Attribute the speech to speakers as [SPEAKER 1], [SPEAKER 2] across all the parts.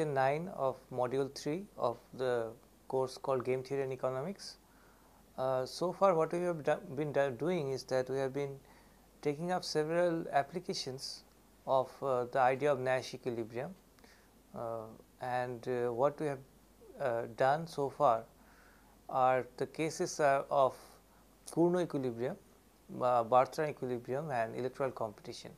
[SPEAKER 1] Lecture 9 of module 3 of the course called game theory and economics. Uh, so far what we have do- been do- doing is that we have been taking up several applications of uh, the idea of Nash equilibrium uh, and uh, what we have uh, done so far are the cases uh, of Cournot equilibrium, Bertrand equilibrium and electoral competition.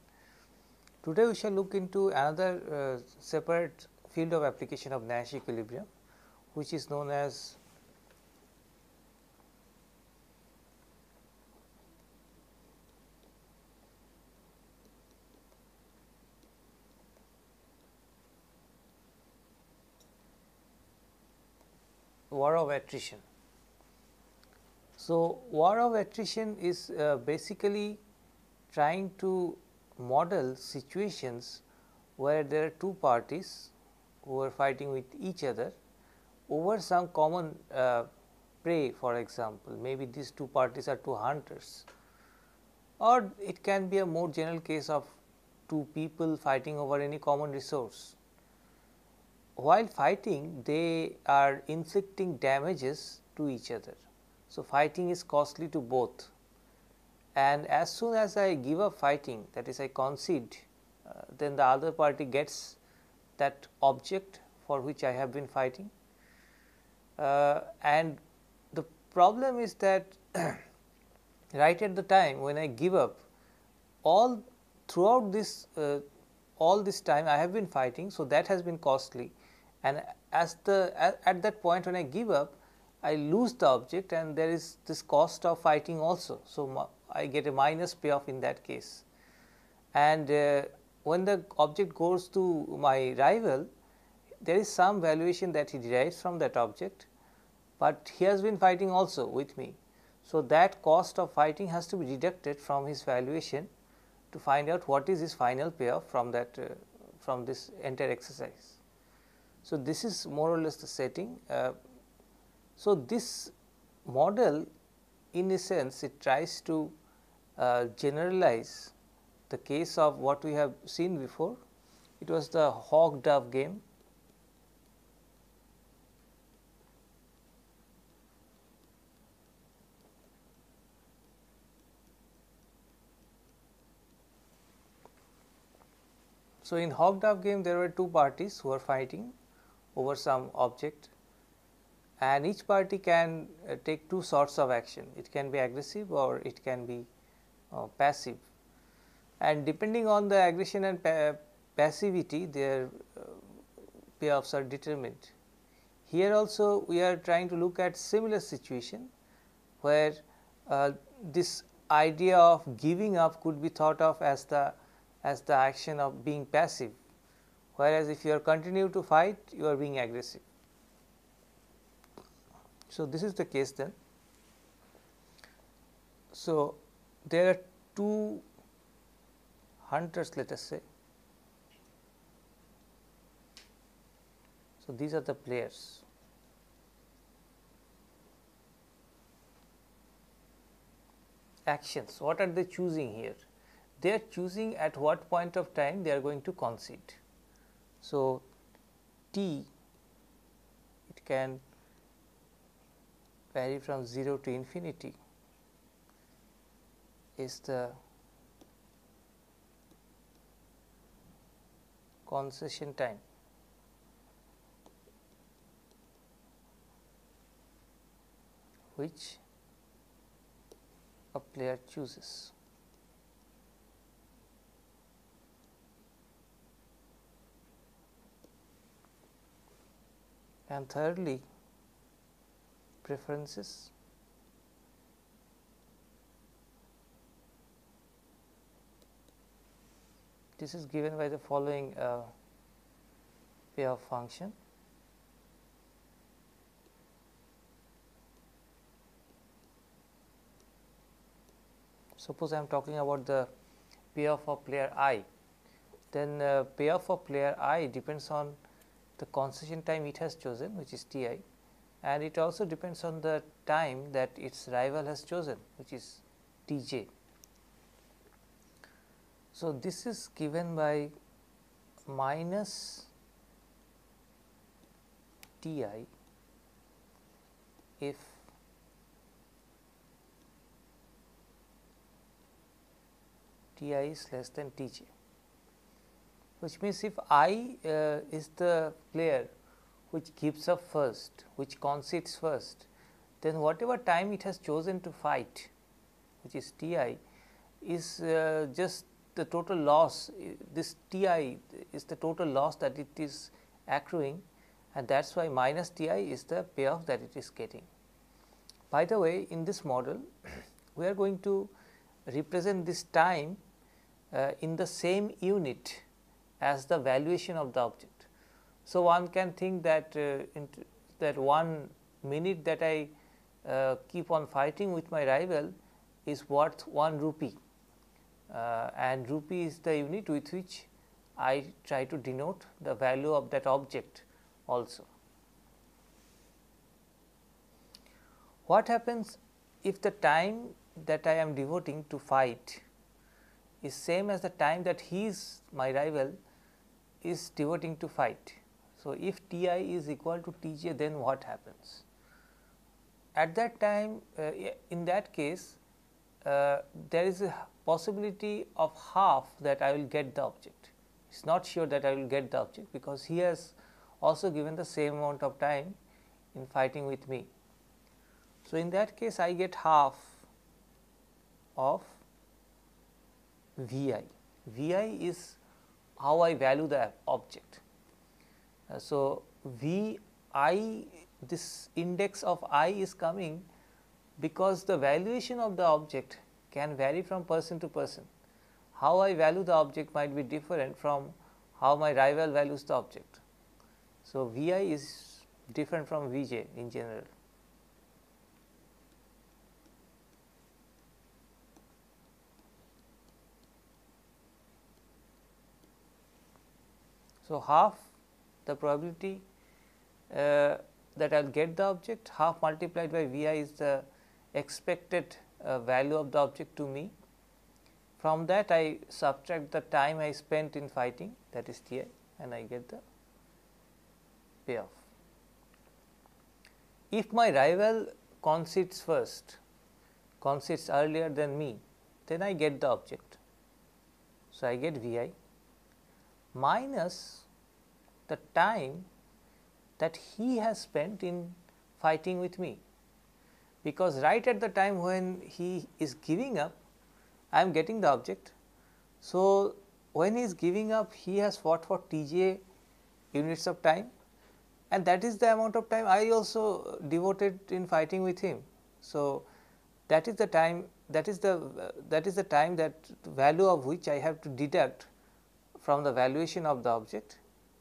[SPEAKER 1] Today we shall look into another separate field of application of Nash equilibrium which is known as war of attrition. So, war of attrition is uh, basically trying to model situations where there are two parties who are fighting with each other over some common uh, prey for example, maybe these two parties are two hunters or it can be a more general case of two people fighting over any common resource. While fighting they are inflicting damages to each other. So, fighting is costly to both and as soon as I give up fighting that is I concede uh, then the other party gets that object for which I have been fighting uh, and the problem is that right at the time when I give up all throughout this uh, all this time I have been fighting. So, that has been costly and as the at, at that point when I give up I lose the object and there is this cost of fighting also. So, I get a minus payoff in that case and uh, when the object goes to my rival there is some valuation that he derives from that object, but he has been fighting also with me. So, that cost of fighting has to be deducted from his valuation to find out what is his final payoff from that uh, from this entire exercise. So, this is more or less the setting. Uh, so, this model in a sense it tries to uh, generalize the case of what we have seen before. It was the hawk dove game So, in hawk dove game there were two parties who are fighting over some object and each party can uh, take two sorts of action. It can be aggressive or it can be uh, passive and depending on the aggression and pa passivity their uh, payoffs are determined. Here also we are trying to look at similar situation where uh, this idea of giving up could be thought of as the as the action of being passive, whereas if you are continue to fight you are being aggressive. So, this is the case then. So, there are two hunters let us say. So, these are the players. Actions, what are they choosing here? They are choosing at what point of time they are going to concede. So, t it can vary from 0 to infinity is the concession time. which a player chooses. And thirdly, preferences this is given by the following uh, payoff function. Suppose I am talking about the payoff of player i, then uh, payoff of player i depends on the concession time it has chosen which is T i and it also depends on the time that its rival has chosen which is T j. So, this is given by minus T i if T i is less than T j, which means if I uh, is the player which gives up first, which concedes first, then whatever time it has chosen to fight, which is T i, is uh, just the total loss, this T i is the total loss that it is accruing and that is why minus T i is the payoff that it is getting. By the way, in this model, we are going to represent this time uh, in the same unit as the valuation of the object. So, one can think that uh, that one minute that I uh, keep on fighting with my rival is worth 1 rupee uh, and rupee is the unit with which I try to denote the value of that object also. What happens if the time that I am devoting to fight is same as the time that he is my rival is devoting to fight. So, if T i is equal to T j then what happens? At that time uh, in that case uh, there is a possibility of half that I will get the object. It is not sure that I will get the object because he has also given the same amount of time in fighting with me. So, in that case I get half of Vi. Vi is how I value the object. Uh, so, V i this index of i is coming because the valuation of the object can vary from person to person. How I value the object might be different from how my rival values the object. So, V i is different from V j in general. So, half the probability uh, that I will get the object half multiplied by V i is the expected uh, value of the object to me. From that I subtract the time I spent in fighting that is T i and I get the payoff. If my rival concedes first, concedes earlier than me, then I get the object. So, I get V i minus the time that he has spent in fighting with me because right at the time when he is giving up I am getting the object. So, when he is giving up he has fought for T j units of time and that is the amount of time I also devoted in fighting with him. So, that is the time that is the uh, that is the time that value of which I have to deduct from the valuation of the object.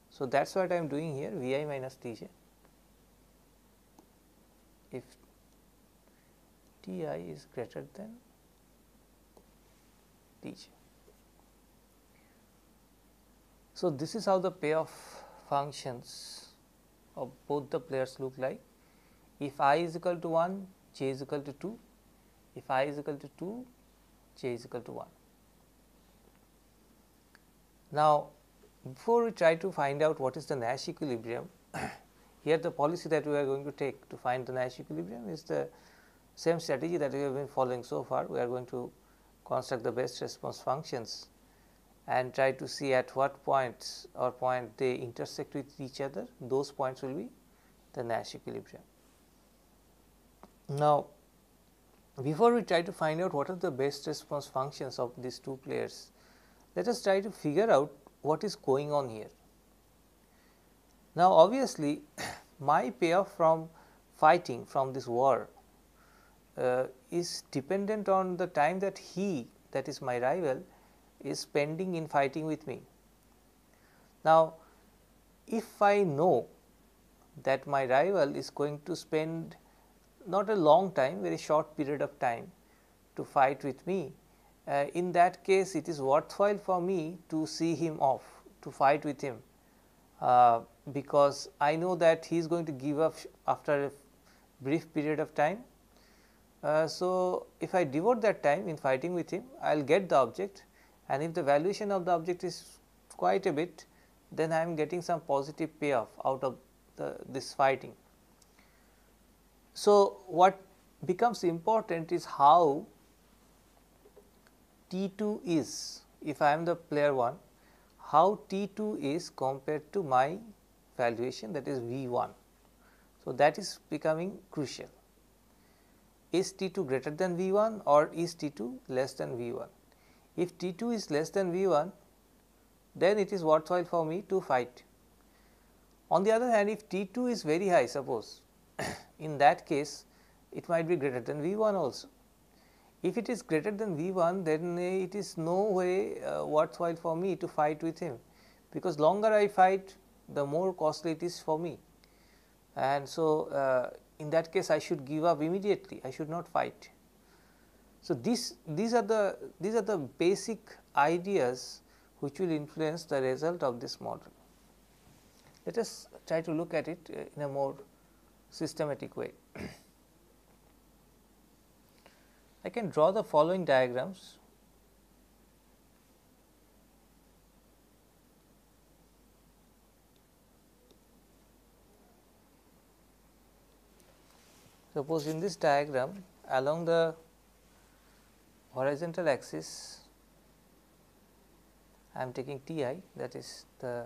[SPEAKER 1] So, that is what I am doing here V i minus T j. If T i is greater than T j. So, this is how the payoff functions of both the players look like. If i is equal to 1, j is equal to 2. If i is equal to 2, j is equal to 1. Now, before we try to find out what is the Nash equilibrium, here the policy that we are going to take to find the Nash equilibrium is the same strategy that we have been following so far. We are going to construct the best response functions and try to see at what points or point they intersect with each other, those points will be the Nash equilibrium. Now, before we try to find out what are the best response functions of these two players, let us try to figure out what is going on here. Now, obviously, my payoff from fighting from this war is dependent on the time that he that is my rival is spending in fighting with me. Now, if I know that my rival is going to spend not a long time, very short period of time to fight with me, uh, in that case it is worthwhile for me to see him off, to fight with him, uh, because I know that he is going to give up after a brief period of time. Uh, so, if I devote that time in fighting with him, I will get the object and if the valuation of the object is quite a bit, then I am getting some positive payoff out of the, this fighting. So, what becomes important is how T 2 is if I am the player 1 how T 2 is compared to my valuation that is V 1. So, that is becoming crucial is T 2 greater than V 1 or is T 2 less than V 1. If T 2 is less than V 1 then it is worthwhile for me to fight. On the other hand if T 2 is very high suppose in that case it might be greater than V 1 also. If it is greater than V 1 then it is no way uh, worthwhile for me to fight with him because longer I fight the more costly it is for me and so uh, in that case I should give up immediately I should not fight. So, this these are the these are the basic ideas which will influence the result of this model. Let us try to look at it uh, in a more systematic way. I can draw the following diagrams. Suppose in this diagram along the horizontal axis I am taking T i that is the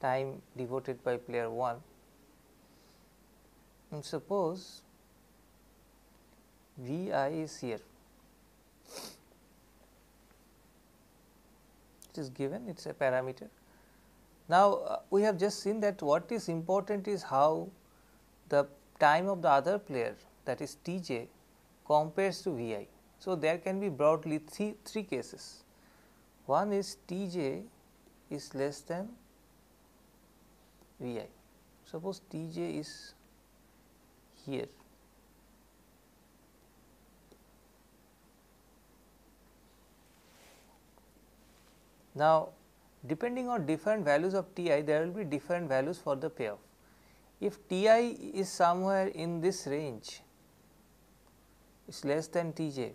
[SPEAKER 1] time devoted by player 1 and suppose V i is here it is given it is a parameter. Now, uh, we have just seen that what is important is how the time of the other player that is T j compares to V i. So, there can be broadly three, three cases. One is T j is less than V i. Suppose T j is here. Now, depending on different values of T i, there will be different values for the payoff. If T i is somewhere in this range, is less than T j,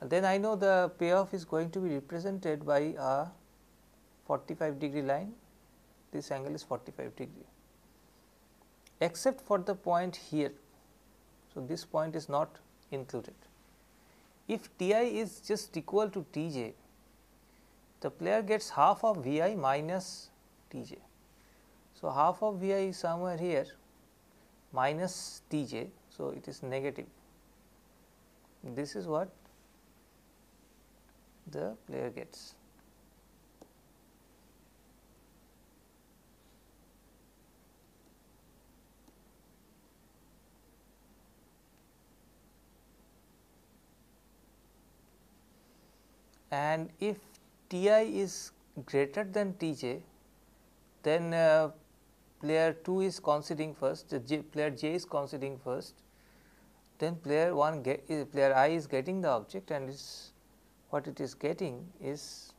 [SPEAKER 1] then I know the payoff is going to be represented by a 45 degree line, this angle is 45 degree except for the point here. So, this point is not included. If T i is just equal to T j, the player gets half of V i minus T j. So, half of V i is somewhere here minus T j. So, it is negative. This is what the player gets. And if T i is greater than T j, then uh, player 2 is conceding first, J, player j is conceding first, then player 1 get, player i is getting the object and is what it is getting is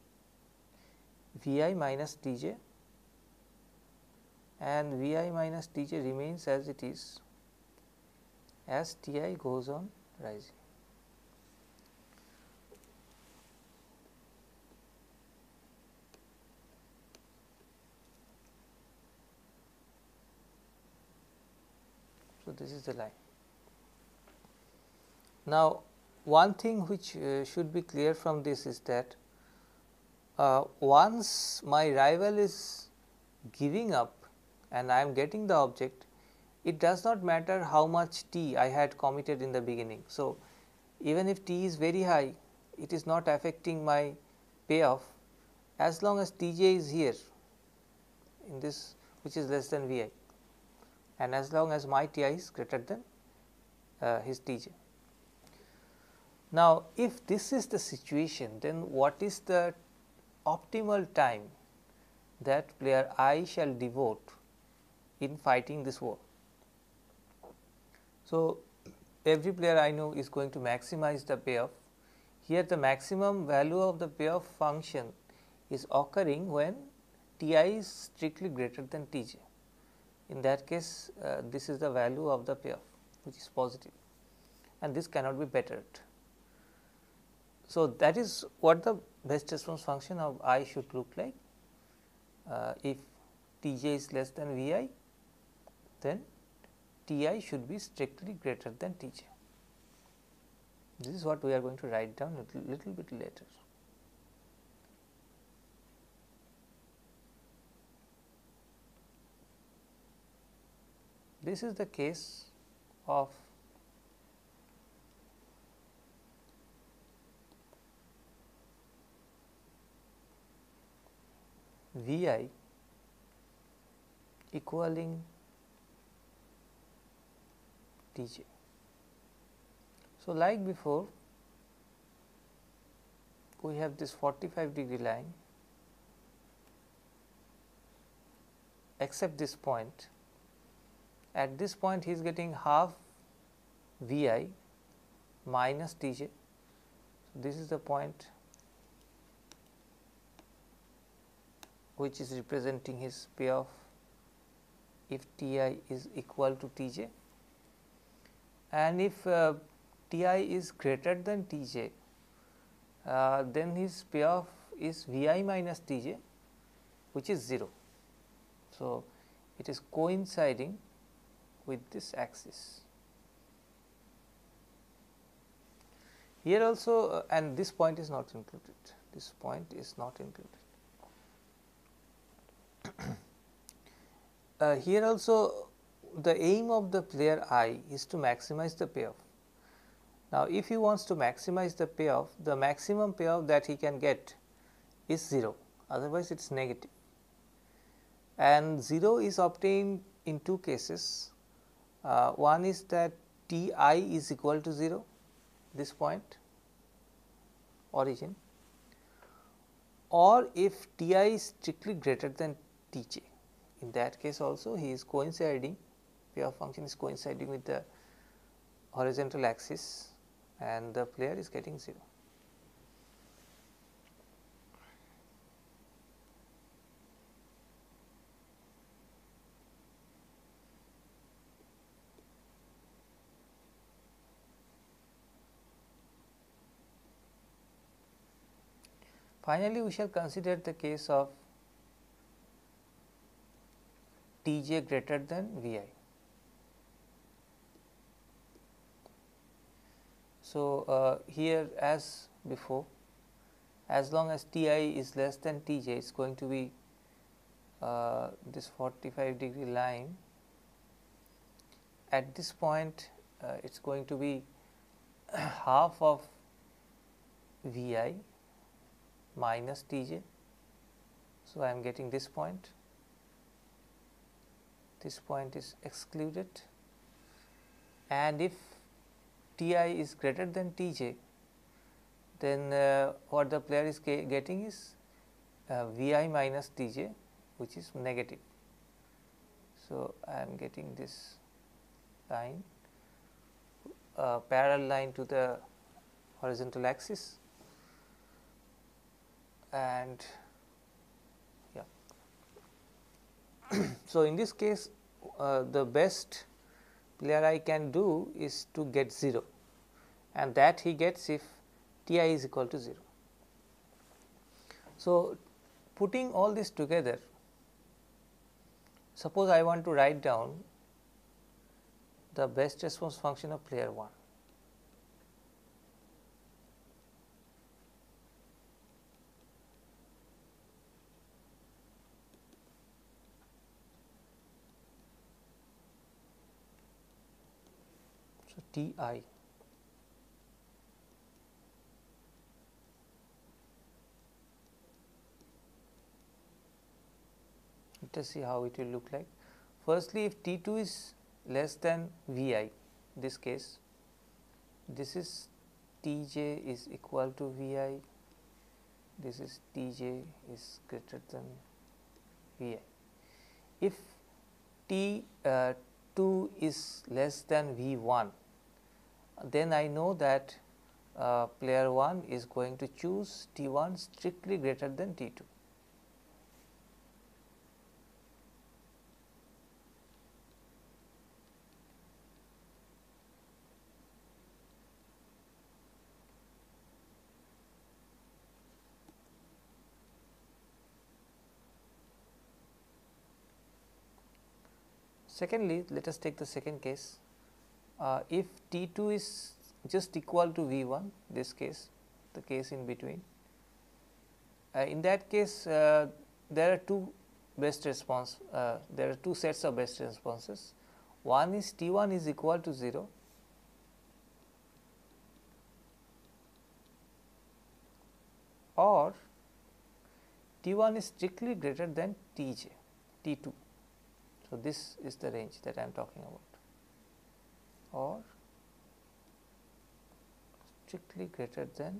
[SPEAKER 1] V i minus T j and V i minus T j remains as it is as T i goes on rising. So, this is the line. Now, one thing which uh, should be clear from this is that uh, once my rival is giving up and I am getting the object, it does not matter how much t I had committed in the beginning. So, even if t is very high, it is not affecting my payoff as long as t j is here in this which is less than v i and as long as my T i is greater than uh, his T j. Now, if this is the situation then what is the optimal time that player I shall devote in fighting this war. So, every player I know is going to maximize the payoff. Here the maximum value of the payoff function is occurring when T i is strictly greater than T j. In that case, uh, this is the value of the payoff which is positive and this cannot be bettered. So, that is what the best response function of i should look like. Uh, if T j is less than V i, then T i should be strictly greater than T j. This is what we are going to write down a little, little bit later. This is the case of V i equaling T j. So, like before we have this 45 degree line except this point at this point he is getting half V i minus T j. So, this is the point which is representing his payoff if T i is equal to T j and if uh, T i is greater than T j uh, then his payoff is V i minus T j which is 0. So, it is coinciding with this axis. Here also uh, and this point is not included, this point is not included. uh, here also the aim of the player i is to maximize the payoff. Now, if he wants to maximize the payoff, the maximum payoff that he can get is 0, otherwise it is negative. And 0 is obtained in two cases. Uh, one is that T i is equal to 0, this point origin or if T i is strictly greater than T j. In that case also he is coinciding payoff function is coinciding with the horizontal axis and the player is getting 0. Finally, we shall consider the case of T j greater than V i. So, uh, here as before as long as T i is less than T j it is going to be uh, this 45 degree line at this point uh, it is going to be half of V i minus T j. So, I am getting this point, this point is excluded and if T i is greater than T j, then uh, what the player is getting is uh, V i minus T j which is negative. So, I am getting this line uh, parallel line to the horizontal axis and yeah. so, in this case uh, the best player I can do is to get 0 and that he gets if T i is equal to 0. So, putting all this together suppose I want to write down the best response function of player 1. T i. Let us see how it will look like. Firstly, if T 2 is less than V i, this case, this is T j is equal to V i, this is T j is greater than V i. If T uh, 2 is less than V 1, then I know that uh, player 1 is going to choose T 1 strictly greater than T 2. Secondly, let us take the second case. Uh, if T 2 is just equal to V 1, this case, the case in between. Uh, in that case, uh, there are two best response, uh, there are two sets of best responses. One is T 1 is equal to 0 or T 1 is strictly greater than T j, T 2. So, this is the range that I am talking about or strictly greater than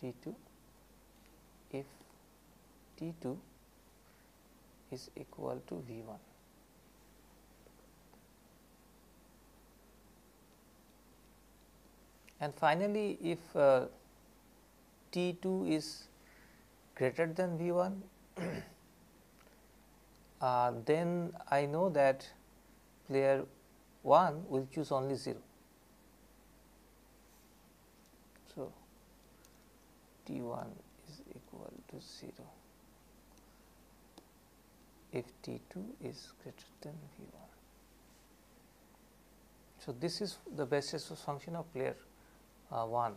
[SPEAKER 1] T 2 if T 2 is equal to V 1. And finally, if uh, T 2 is greater than V 1 uh, then I know that player 1 will choose only 0. So, T 1 is equal to 0 if T 2 is greater than V 1. So, this is the basis function of player uh, 1.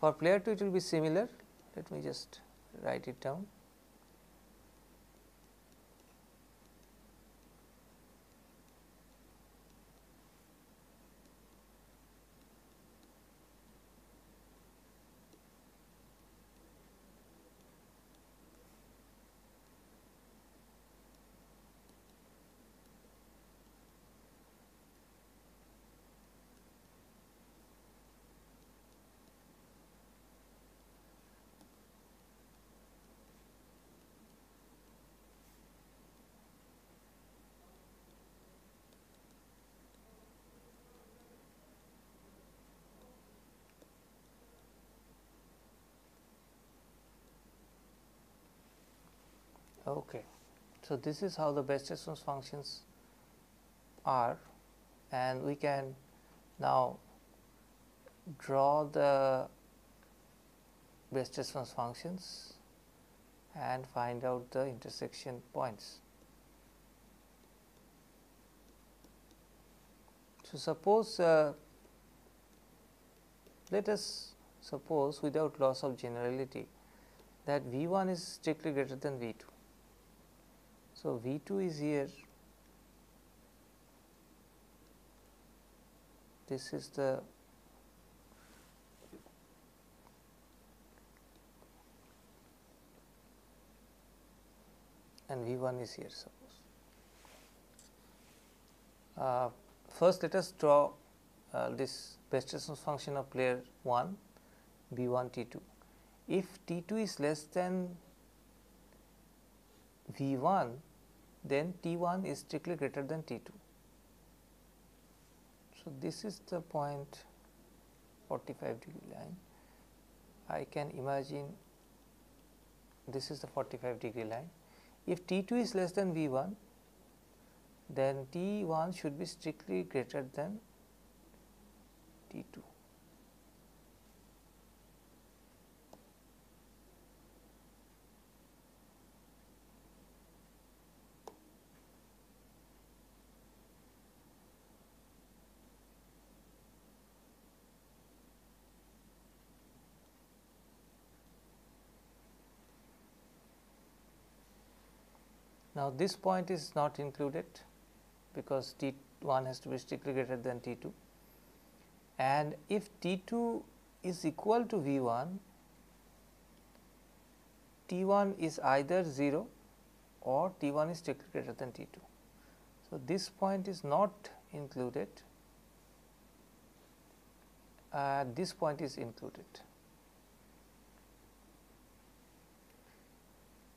[SPEAKER 1] For player 2 it will be similar, let me just write it down. Okay. So, this is how the best response functions are and we can now draw the best response functions and find out the intersection points. So, suppose uh, let us suppose without loss of generality that V 1 is strictly greater than V 2 so, V 2 is here, this is the and V 1 is here suppose. Uh, first let us draw uh, this best response function of player 1 B 1 T 2. If T 2 is less than V1, then T1 is strictly greater than T2. So, this is the point 45 degree line. I can imagine this is the 45 degree line. If T2 is less than V1, then T1 should be strictly greater than T2. Now, this point is not included because T 1 has to be strictly greater than T 2 and if T 2 is equal to V 1, T 1 is either 0 or T 1 is strictly greater than T 2. So, this point is not included uh, this point is included.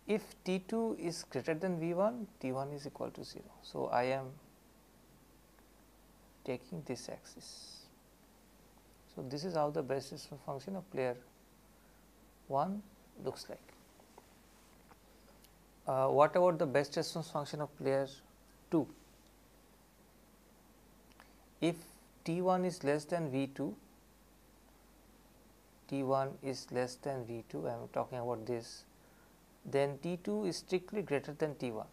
[SPEAKER 1] If T 2 is greater than V 1, T 1 is equal to 0. So, I am taking this axis. So, this is how the best response function of player 1 looks like. Uh, what about the best response function of player 2? If T 1 is less than V 2, T 1 is less than V 2, I am talking about this, then T 2 is strictly greater than T 1.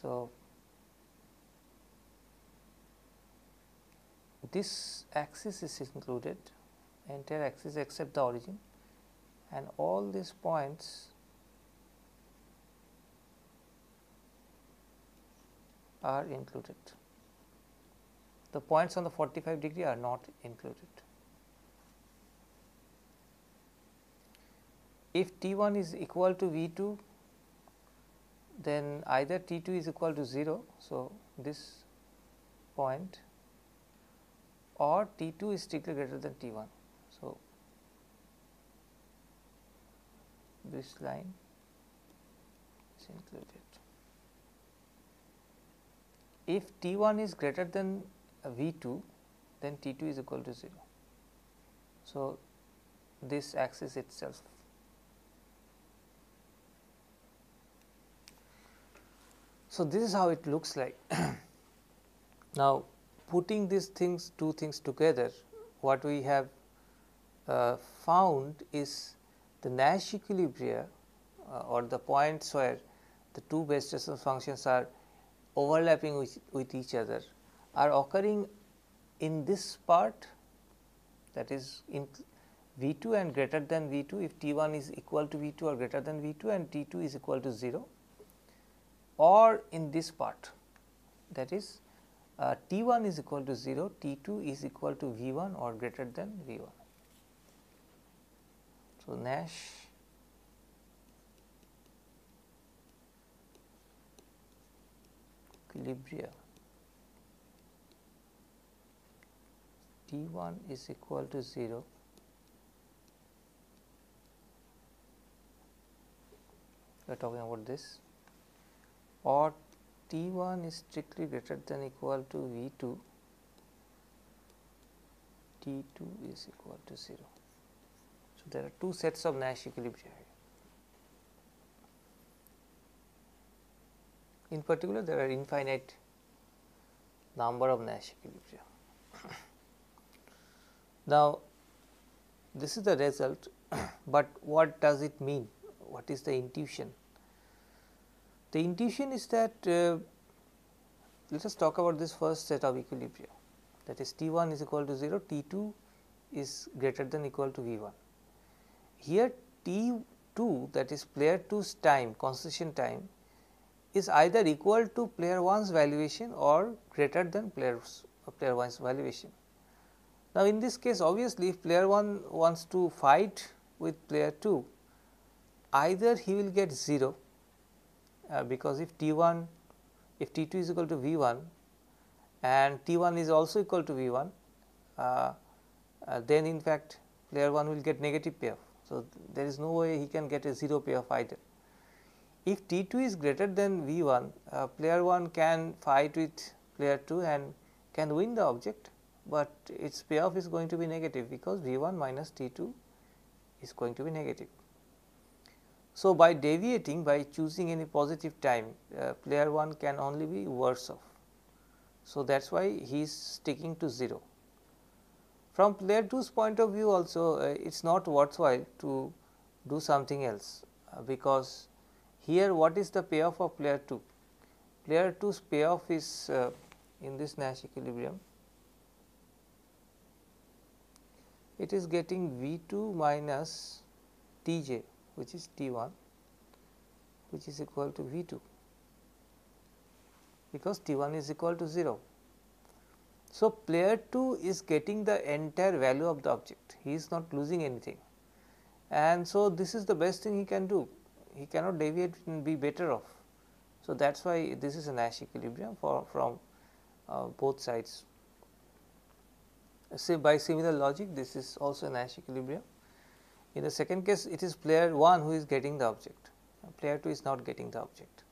[SPEAKER 1] So, this axis is included entire axis except the origin and all these points are included. The points on the 45 degree are not included. If T 1 is equal to V 2, then either T 2 is equal to 0. So, this point or T 2 is strictly greater than T 1. So, this line is included. If T 1 is greater than uh, V 2, then T 2 is equal to 0. So, this axis itself. So, this is how it looks like. now, putting these things two things together what we have uh, found is the Nash equilibria uh, or the points where the two best response functions are overlapping with, with each other are occurring in this part that is in V 2 and greater than V 2 if T 1 is equal to V 2 or greater than V 2 and T 2 is equal to 0 or in this part that is uh, T 1 is equal to 0, T 2 is equal to V 1 or greater than V 1. So, Nash equilibria T 1 is equal to 0 we are talking about this or T 1 is strictly greater than equal to V 2, T 2 is equal to 0. So, there are two sets of Nash equilibria. In particular, there are infinite number of Nash equilibria. now, this is the result, but what does it mean? What is the intuition? The intuition is that uh, let us talk about this first set of equilibria that is T 1 is equal to 0, T 2 is greater than equal to V 1. Here T 2 that is player 2's time concession time is either equal to player 1's valuation or greater than player's uh, player 1's valuation. Now, in this case obviously if player 1 wants to fight with player 2 either he will get 0 uh, because if T 1 if T 2 is equal to V 1 and T 1 is also equal to V 1 uh, uh, then in fact player 1 will get negative payoff. So, there is no way he can get a 0 payoff either. If T 2 is greater than V 1 uh, player 1 can fight with player 2 and can win the object, but its payoff is going to be negative because V 1 minus T 2 is going to be negative. So, by deviating by choosing any positive time uh, player 1 can only be worse off. So, that is why he is sticking to 0. From player 2's point of view also uh, it is not worthwhile to do something else uh, because here what is the payoff of player 2? Player 2's payoff is uh, in this Nash equilibrium it is getting V 2 minus T j which is T 1 which is equal to V 2 because T 1 is equal to 0. So, player 2 is getting the entire value of the object, he is not losing anything and so this is the best thing he can do, he cannot deviate and be better off. So, that is why this is a Nash equilibrium for from uh, both sides. say by similar logic this is also a Nash equilibrium. In the second case it is player 1 who is getting the object, player 2 is not getting the object.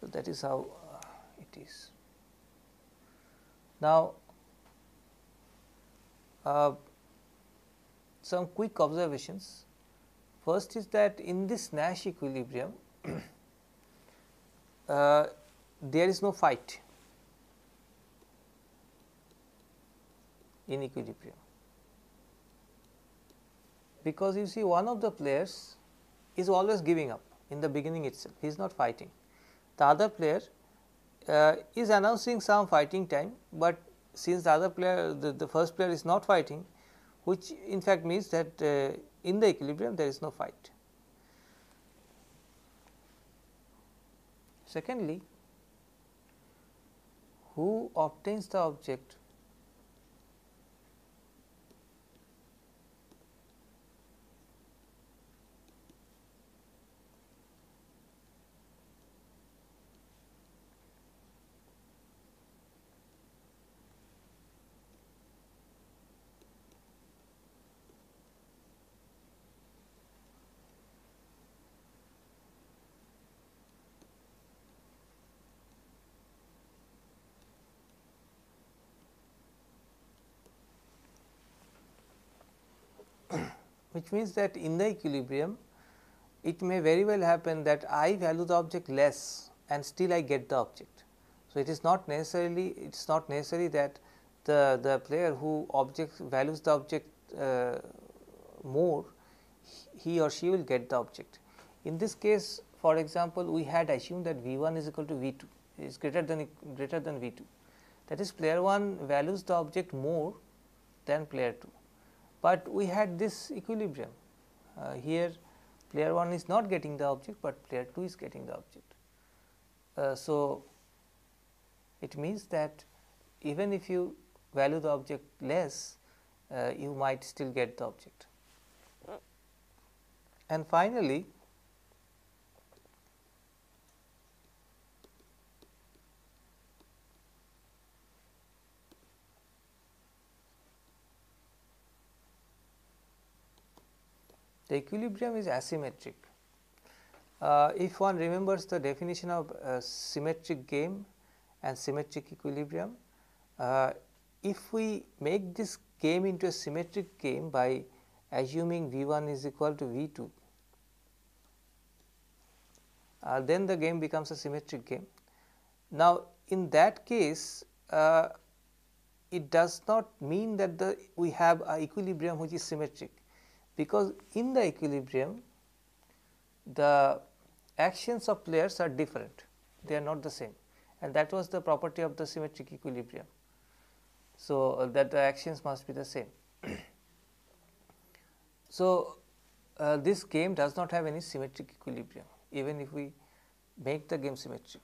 [SPEAKER 1] So, that is how uh, it is. Now, uh, some quick observations. First is that in this Nash equilibrium, uh, there is no fight in equilibrium because you see one of the players is always giving up in the beginning itself, he is not fighting. The other player uh, is announcing some fighting time, but since the other player the, the first player is not fighting which in fact means that uh, in the equilibrium there is no fight. Secondly, who obtains the object which means that in the equilibrium it may very well happen that I value the object less and still I get the object. So, it is not necessarily it is not necessary that the, the player who object values the object uh, more he or she will get the object. In this case for example, we had assumed that V 1 is equal to V 2 is greater than greater than V 2 that is player 1 values the object more than player 2 but we had this equilibrium. Uh, here player 1 is not getting the object, but player 2 is getting the object. Uh, so, it means that even if you value the object less, uh, you might still get the object. And finally, the equilibrium is asymmetric. Uh, if one remembers the definition of uh, symmetric game and symmetric equilibrium, uh, if we make this game into a symmetric game by assuming V 1 is equal to V 2, uh, then the game becomes a symmetric game. Now, in that case, uh, it does not mean that the we have a equilibrium which is symmetric because in the equilibrium the actions of players are different, they are not the same and that was the property of the symmetric equilibrium. So, uh, that the actions must be the same. so, uh, this game does not have any symmetric equilibrium even if we make the game symmetric.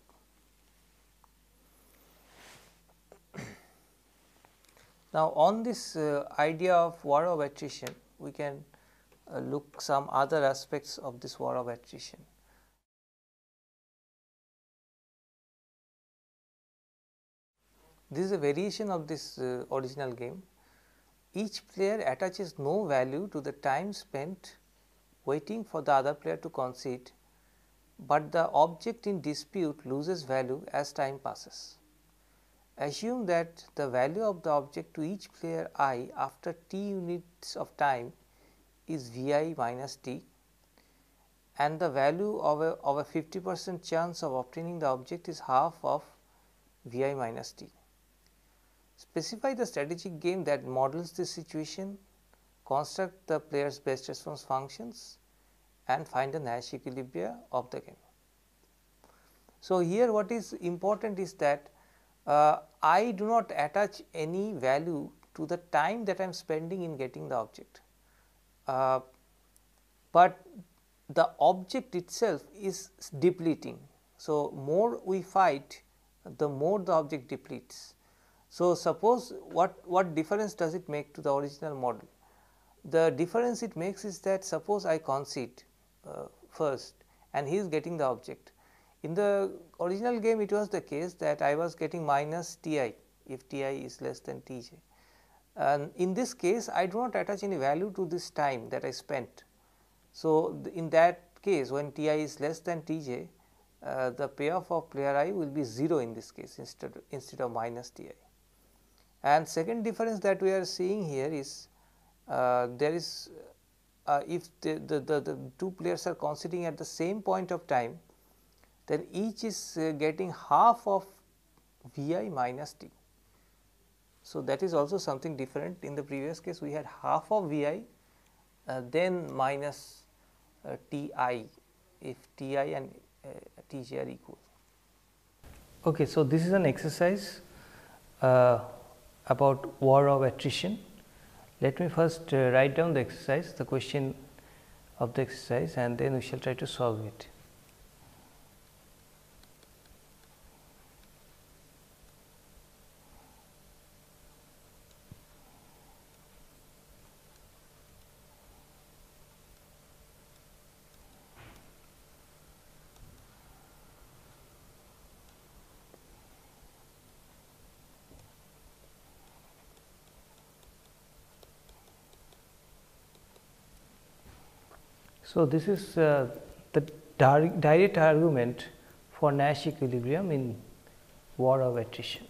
[SPEAKER 1] now, on this uh, idea of war of attrition, we can look some other aspects of this war of attrition. This is a variation of this uh, original game. Each player attaches no value to the time spent waiting for the other player to concede, but the object in dispute loses value as time passes. Assume that the value of the object to each player i after t units of time is V i minus t and the value of a, of a 50 percent chance of obtaining the object is half of V i minus t. Specify the strategic game that models this situation, construct the player's best response functions and find the Nash equilibria of the game. So, here what is important is that uh, I do not attach any value to the time that I am spending in getting the object. Uh, but the object itself is depleting. So, more we fight the more the object depletes. So, suppose what, what difference does it make to the original model? The difference it makes is that suppose I concede uh, first and he is getting the object. In the original game it was the case that I was getting minus T i
[SPEAKER 2] if Ti is less than Tj. And in this case I do not attach any value to this time that I spent. So, in that case when Ti is less than Tj uh, the payoff of player i will be 0 in this case instead instead of minus Ti. And second difference that we are seeing here is uh, there is uh, if the, the, the, the, two players are conceding at the same point of time then each is uh, getting half of Vi minus T. So, that is also something different in the previous case we had half of Vi uh, then minus uh, Ti if Ti and uh, Tj are equal.
[SPEAKER 1] Okay, so this is an exercise uh, about war of attrition. Let me first uh, write down the exercise, the question of the exercise and then we shall try to solve it. So, this is uh, the direct argument for Nash equilibrium in war of attrition.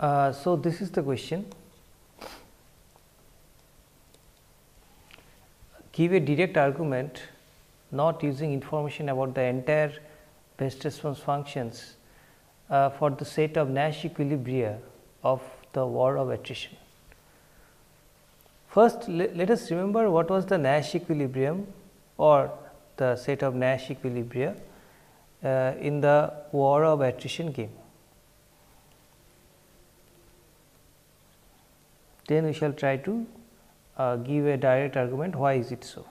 [SPEAKER 1] Uh, so, this is the question give a direct argument not using information about the entire best response functions uh, for the set of Nash equilibria of the war of attrition. First le let us remember what was the Nash equilibrium or the set of Nash equilibria uh, in the war of attrition game. Then we shall try to uh, give a direct argument why is it so.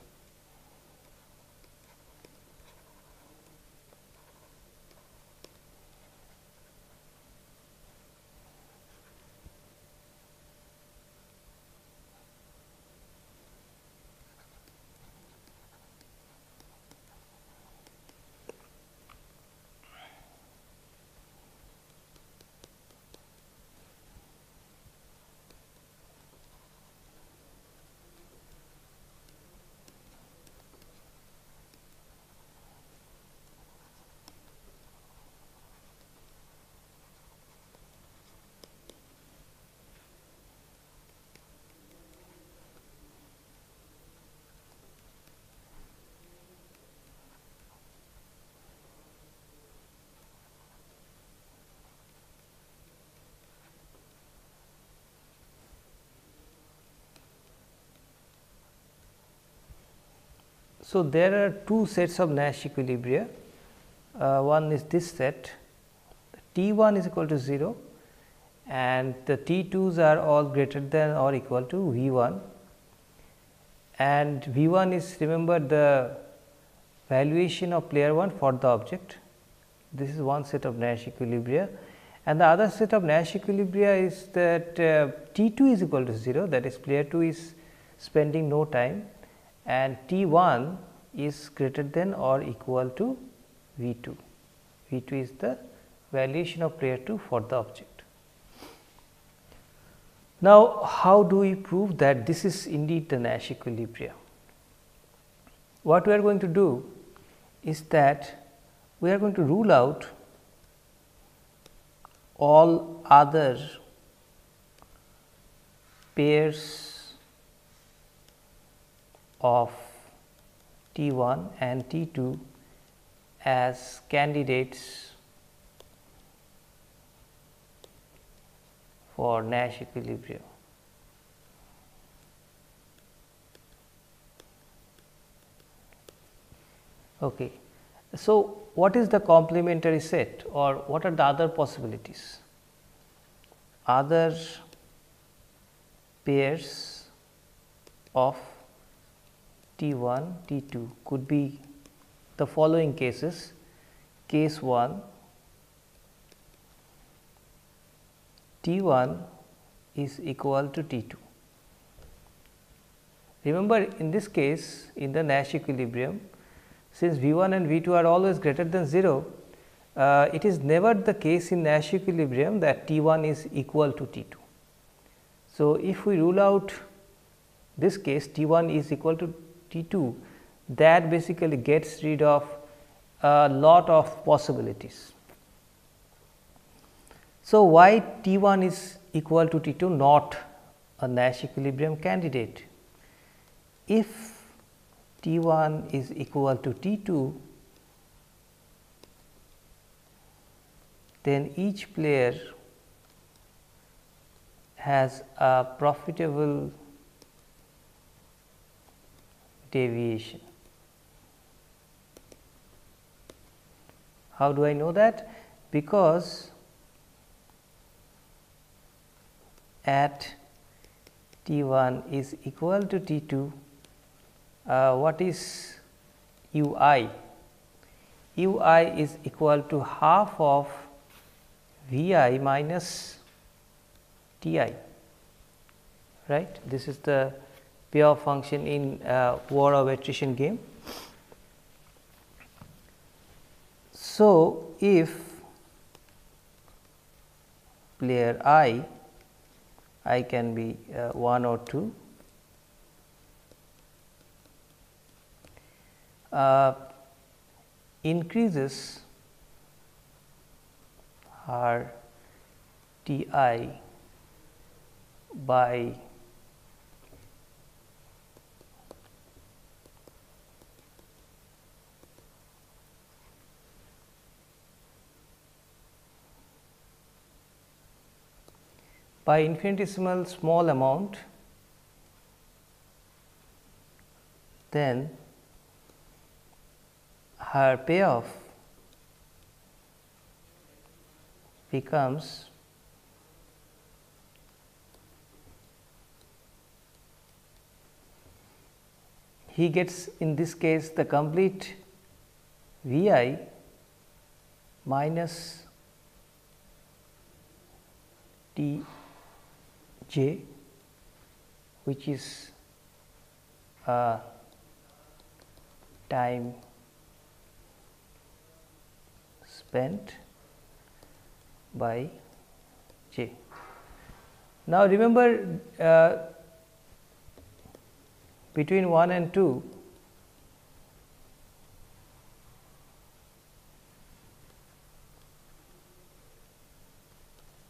[SPEAKER 1] So, there are two sets of Nash equilibria. Uh, one is this set. T 1 is equal to 0 and the T 2s are all greater than or equal to V 1 and V 1 is remember the valuation of player 1 for the object. This is one set of Nash equilibria. And the other set of Nash equilibria is that uh, T 2 is equal to 0 that is player 2 is spending no time and T 1 is greater than or equal to V 2. V 2 is the valuation of player 2 for the object. Now, how do we prove that this is indeed the Nash equilibrium? What we are going to do is that we are going to rule out all other pairs of T 1 and T 2 as candidates for Nash equilibrium. Okay. So, what is the complementary set or what are the other possibilities? Other pairs of T 1, T 2 could be the following cases. Case 1 T 1 is equal to T 2. Remember in this case in the Nash equilibrium since V 1 and V 2 are always greater than 0, uh, it is never the case in Nash equilibrium that T 1 is equal to T 2. So, if we rule out this case T 1 is equal to T 2 that basically gets rid of a lot of possibilities. So, why T 1 is equal to T 2 not a Nash equilibrium candidate? If T 1 is equal to T 2, then each player has a profitable deviation. How do I know that? Because at T 1 is equal to T 2 uh, what is u i? u i is equal to half of v i minus t i right. This is the payoff function in uh, war of attrition game. So, if player i, i can be uh, 1 or 2 uh, increases her T i by by infinitesimal small amount then her payoff becomes he gets in this case the complete V i minus T j which is a time spent by j. Now, remember uh, between 1 and 2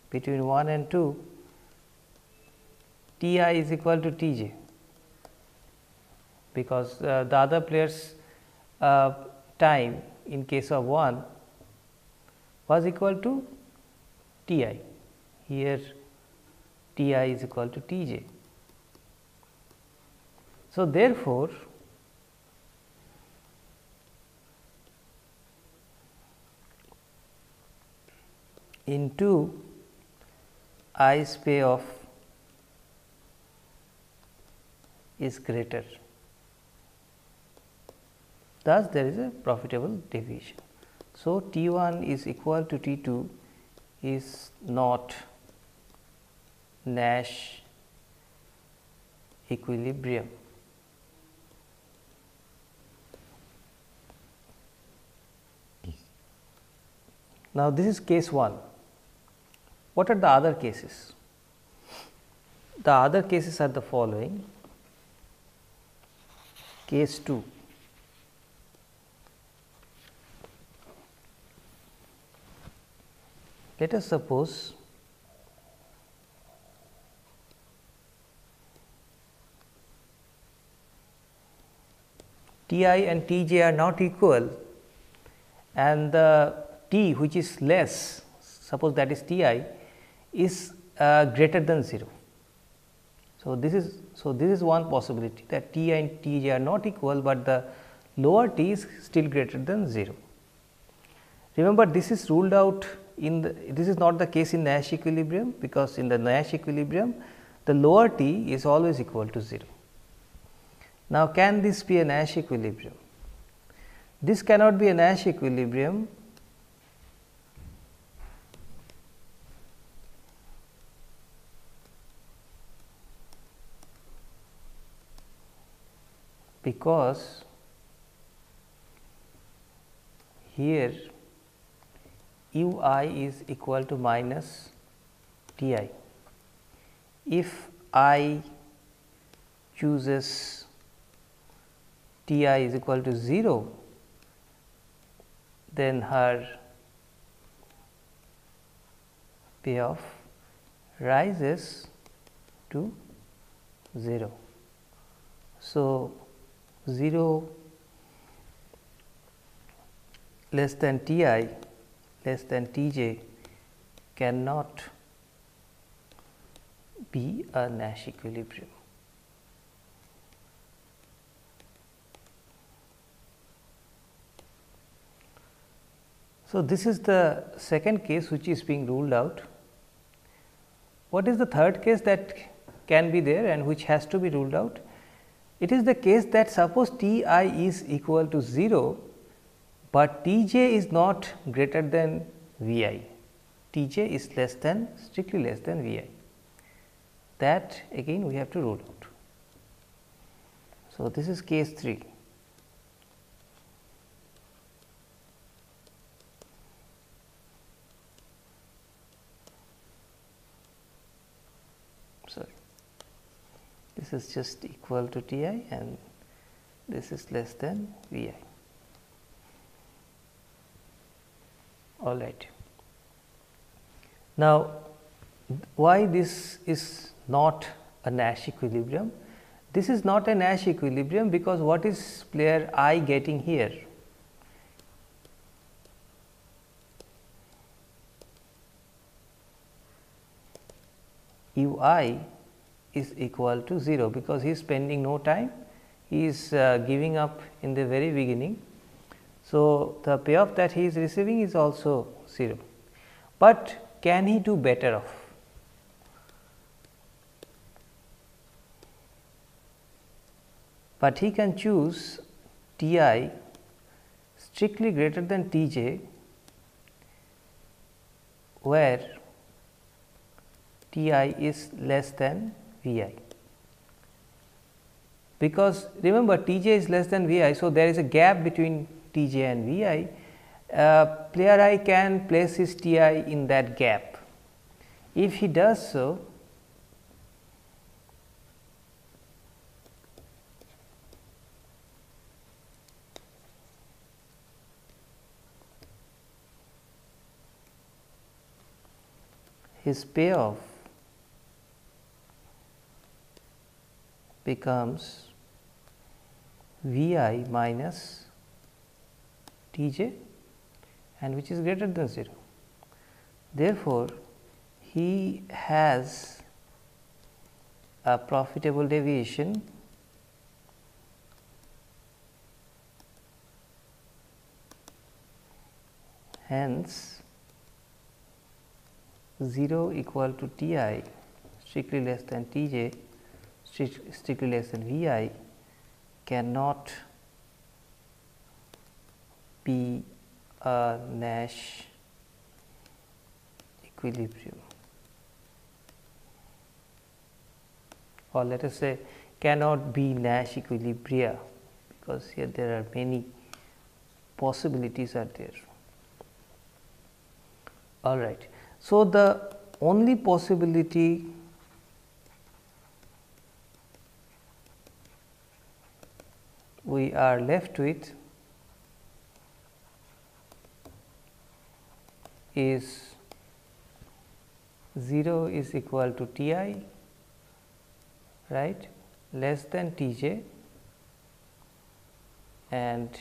[SPEAKER 1] between 1 and 2 T i is equal to T j because uh, the other players uh, time in case of 1 was equal to T i. Here T i is equal to T j. So, therefore, into i's payoff is greater. Thus, there is a profitable deviation. So, T 1 is equal to T 2 is not Nash equilibrium. Now, this is case 1. What are the other cases? The other cases are the following. Case 2. Let us suppose T i and T j are not equal and the T which is less suppose that is T i is uh, greater than 0. So, this is so this is one possibility that T and T j are not equal, but the lower T is still greater than 0. Remember this is ruled out in the this is not the case in Nash equilibrium because in the Nash equilibrium the lower T is always equal to 0. Now, can this be a Nash equilibrium? This cannot be a Nash equilibrium because here u i is equal to minus t i. If i chooses T i is equal to 0, then her payoff rises to 0. So, 0 less than T i less than T j cannot be a Nash equilibrium. So, this is the second case which is being ruled out. What is the third case that can be there and which has to be ruled out? It is the case that suppose T i is equal to 0, but T j is not greater than V i, T j is less than strictly less than V i. That again we have to rule out. So, this is case 3. This is just equal to T i and this is less than V i. All right. Now, why this is not a Nash equilibrium? This is not a Nash equilibrium because what is player i getting here? u i is equal to 0 because he is spending no time he is uh, giving up in the very beginning. So, the payoff that he is receiving is also 0, but can he do better off? But he can choose T i strictly greater than T j where T i is less than V i. Because remember T j is less than V i. So, there is a gap between T j and V i. Uh, player i can place his T i in that gap. If he does so, his payoff becomes V i minus T j and which is greater than 0. Therefore, he has a profitable deviation hence 0 equal to T i strictly less than T j less V i cannot be a Nash equilibrium or let us say cannot be Nash equilibria because here there are many possibilities are there.
[SPEAKER 3] All right. So, the only possibility we are left with is 0 is equal to T i right less than T j and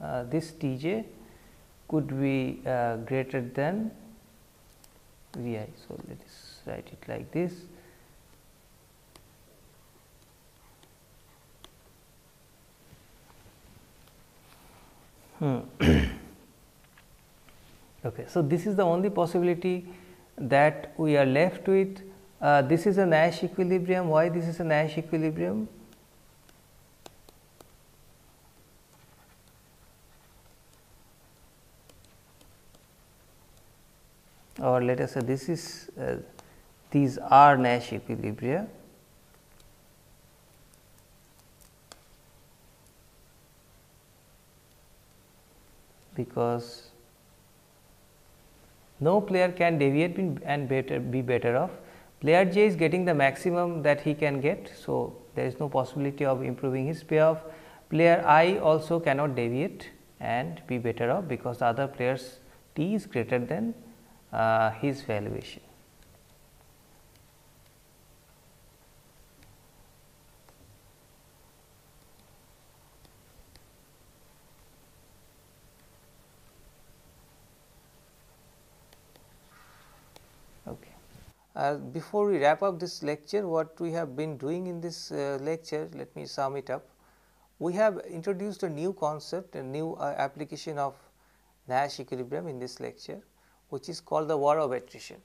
[SPEAKER 3] uh, this T j could be uh, greater than V i. So, let us write it like this. okay. So, this is the only possibility that we are left with. Uh, this is a Nash equilibrium. Why this is a Nash equilibrium? or let us say this is uh, these are Nash equilibria. Because no player can deviate and better be better off. Player J is getting the maximum that he can get. So, there is no possibility of improving his payoff. Player I also cannot deviate and be better off because the other players T is greater than uh, his valuation. Okay.
[SPEAKER 1] Uh, before we wrap up this lecture, what we have been doing in this uh, lecture, let me sum it up. We have introduced a new concept, a new uh, application of Nash equilibrium in this lecture which is called the war of attrition,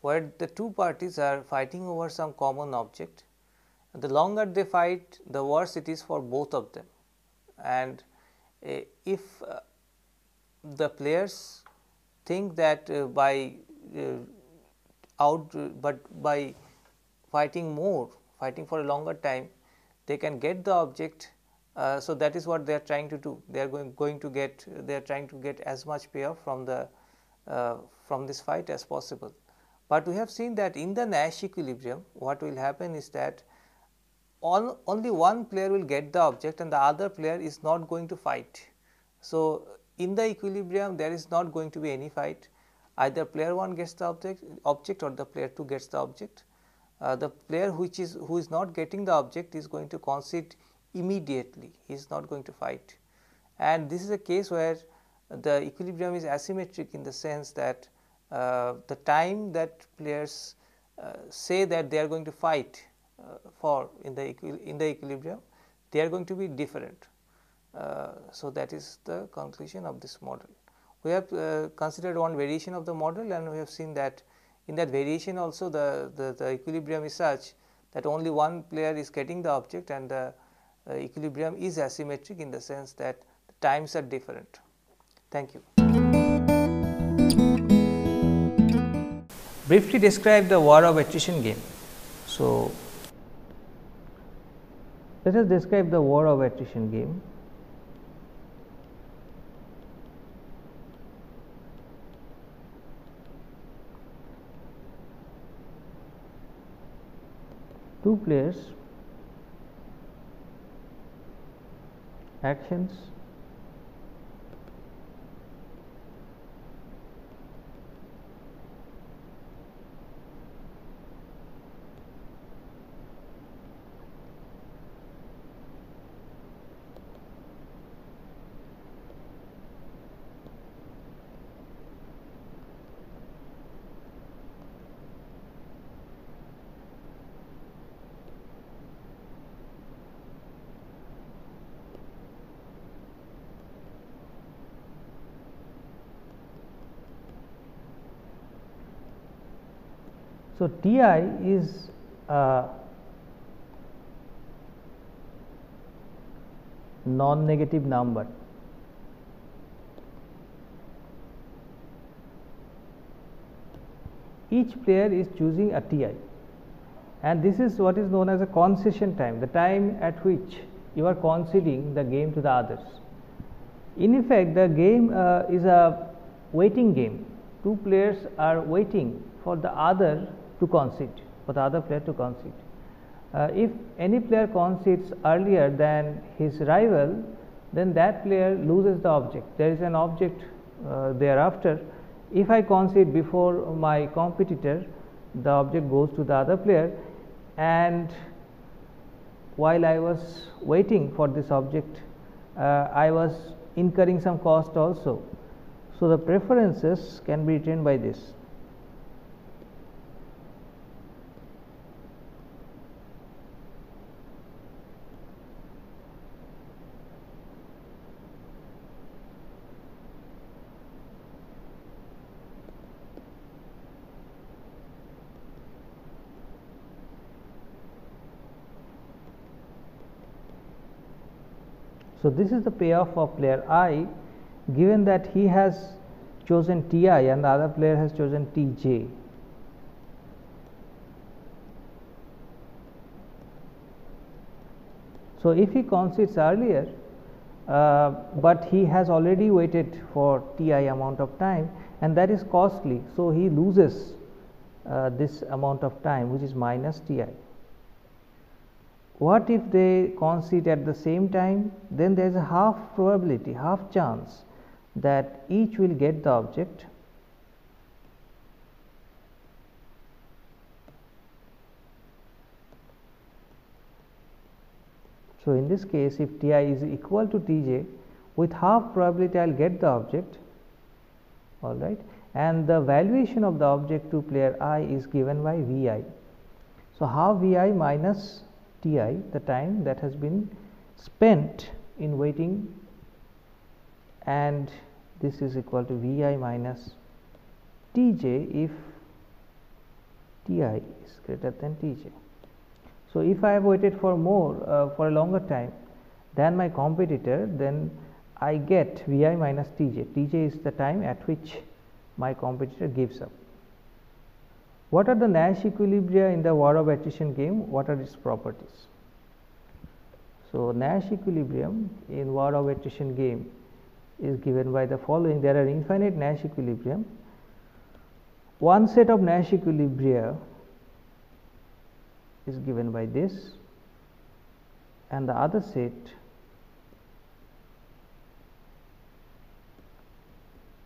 [SPEAKER 1] where the two parties are fighting over some common object. The longer they fight, the worse it is for both of them. And uh, if uh, the players think that uh, by out, but by fighting more, fighting for a longer time, they can get the object uh, so that is what they are trying to do they are going, going to get they are trying to get as much payoff from the uh, from this fight as possible. But we have seen that in the Nash equilibrium what will happen is that all, only one player will get the object and the other player is not going to fight. So, in the equilibrium there is not going to be any fight either player 1 gets the object, object or the player 2 gets the object. Uh, the player which is who is not getting the object is going to concede immediately, he is not going to fight. And this is a case where the equilibrium is asymmetric in the sense that uh, the time that players uh, say that they are going to fight uh, for in the in the equilibrium they are going to be different. Uh, so, that is the conclusion of this model. We have uh, considered one variation of the model and we have seen that in that variation also the, the, the equilibrium is such that only one player is getting the object and the uh, equilibrium is asymmetric in the sense that the times are different. Thank you.
[SPEAKER 3] Briefly describe the war of attrition game. So, let us describe the war of attrition game. Two players actions So, T i is a non-negative number. Each player is choosing a T i and this is what is known as a concession time, the time at which you are conceding the game to the others. In effect, the game uh, is a waiting game
[SPEAKER 1] two players are waiting for the other to concede, for the other player to concede. Uh, if any player concedes earlier than his rival, then that player loses the object. There is an object uh, thereafter. If I concede before my competitor, the object goes to the other player and while I was waiting for this object, uh, I was incurring some cost also. So, the preferences can be written by this. So, this is the payoff of player i given that he has chosen Ti and the other player has chosen Tj. So, if he concedes earlier, uh, but he has already waited for Ti amount of time and that is costly. So, he loses uh, this amount of time which is minus Ti. What if they concede at the same time? Then there is a half probability, half chance that each will get the object So, in this case if Ti is equal to Tj with half probability I will get the object all right and the valuation of the object to player i is given by Vi. So, half Vi minus Ti the time that has been spent in waiting and this is equal to Vi minus Tj if Ti is greater than Tj. So, if I have waited for more uh, for a longer time than my competitor then I get Vi minus Tj, Tj is the time at which my competitor gives up. What are the Nash equilibria in the war of attrition game? What are its properties? So, Nash equilibrium in war of attrition game is given by the following there are infinite Nash equilibrium. One set of Nash equilibria is given by this and the other set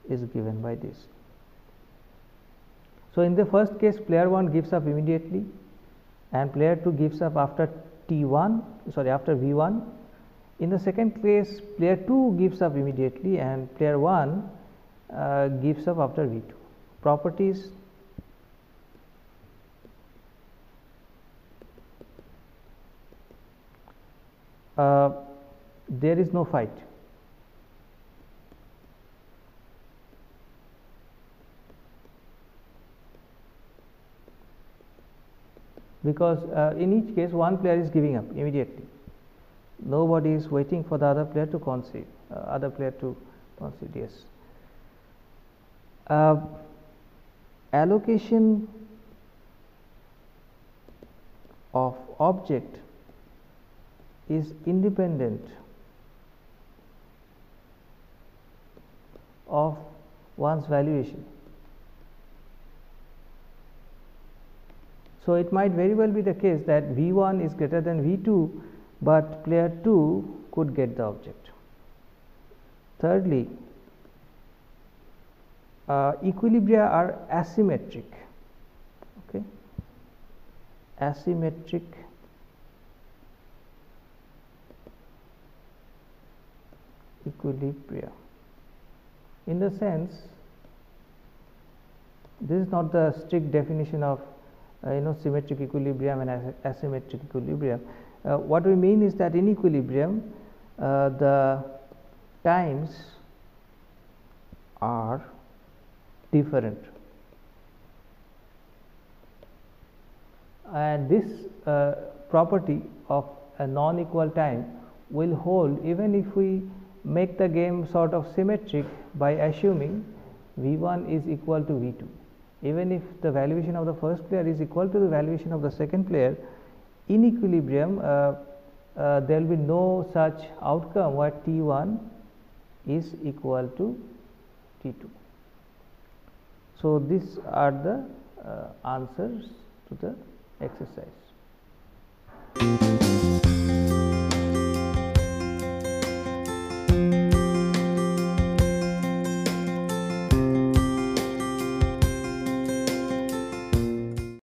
[SPEAKER 1] is given by this. So, in the first case player 1 gives up immediately and player 2 gives up after T 1 sorry after V 1. In the second case player 2 gives up immediately and player 1 uh, gives up after V 2. Properties uh, there is no fight because uh, in each case one player is giving up immediately. Nobody is waiting for the other player to concede uh, other player to concede yes. Uh, allocation of object is independent of one's valuation So, it might very well be the case that V 1 is greater than V 2, but player 2 could get the object. Thirdly, uh, equilibria are asymmetric, okay? asymmetric equilibria. In the sense, this is not the strict definition of uh, you know symmetric equilibrium and asymmetric equilibrium. Uh, what we mean is that in equilibrium uh, the times are different and this uh, property of a non-equal time will hold even if we make the game sort of symmetric by assuming V 1 is equal to V 2 even if the valuation of the first player is equal to the valuation of the second player in equilibrium uh, uh, there will be no such outcome where T 1 is equal to T 2. So, these are the uh, answers to the exercise.